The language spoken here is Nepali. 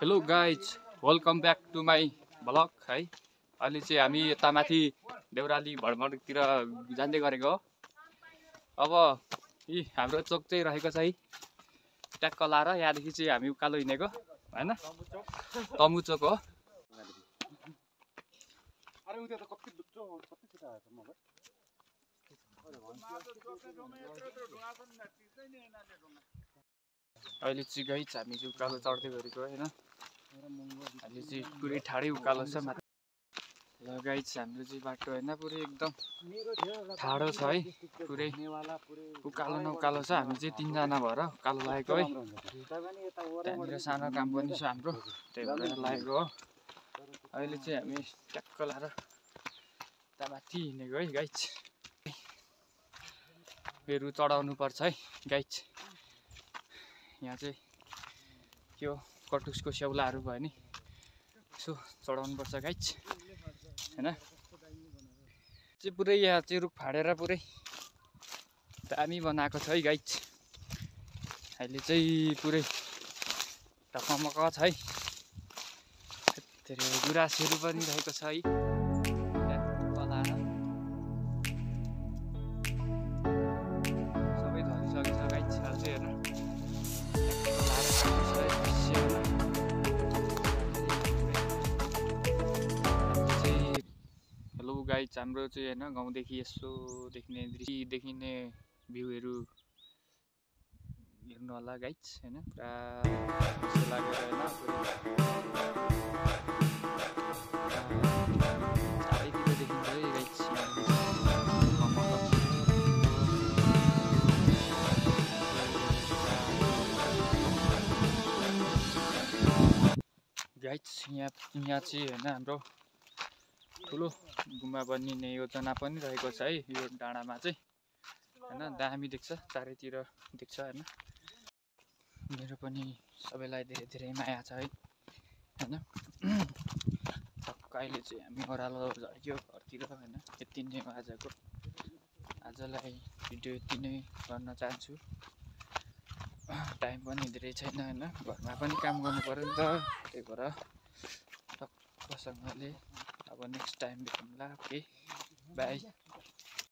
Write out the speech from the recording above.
Hello guys welcome back to my blog है। अहिले चाहिँ हामी यता माथि देउराली भडमडतिर जाँदै गरेको हो। अब यी हाम्रो चोक चाहिँ रहेको छ है ट्याक्क लाएर यहाँदेखि चाहिँ हामी उकालो हिँडेको होइन? तमु चोक हो। अहिले चाहिँ गाइज हामी चाहिँ उकालो चढ्दै गरेको होइन? अहिले चाहिँ पुरै ठाडै उकालो छ माथि ल गाइज हाम्रो चाहिँ बाटो होइन? पुरै एकदम ठाडो छ है? पुरै उकालो न उकालो छ हामी चाहिँ तिनजना भएर उकालो लागेको है? त्यहाँनिर सानो काम पनि छ हाम्रो त्यही भएर लागेको हो। अहिले चाहिँ हामी ट्याक्क लाएर उता माथि हिँडेको है मेरो चढाउनु पर्छ है गाइज? यहाँ चाहिँ त्यो कटुसको स्याउलाहरू भयो नि यसो चढाउनुपर्छ गाइज होइन? चाहिँ पुरै यहाँ चाहिँ रुख फाडेर पुरै दामी बनाएको छ है गाइज अहिले चाहिँ पुरै ढकमक छ है। धेरै गुराँसहरू पनि रहेको छ है। गाइज हाम्रो चाहिँ होइन गाउँदेखि यसो देखिने दृश्य देखिने भ्यूहरू हेर्नु होला गाइज होइन? पुरा लागेर होइन देखिन्छ गाइज यहाँ यहाँ चाहिँ होइन हाम्रो ठुलो गुम्बा बनिने योजना पनि रहेको छ है यो डाँडामा चाहिँ। होइन दामी देख्छ चारैतिर देख्छ होइन। मेरो पनि सबैलाई धेरै धेरै माया छ है। होइन। अहिले चाहिँ हामी ओह्रालो झर्क्यो घरतिर होइन। यति नै हो आजको। आजलाई भिडियो यति नै गर्न चाहन्छु। टाइम पनि धेरै छैन होइन। घरमा पनि काम गर्नु पऱ्यो नि त त्यही भएर टक्कसँगले अब नेक्स्ट टाइम भेटौँला ओके बाई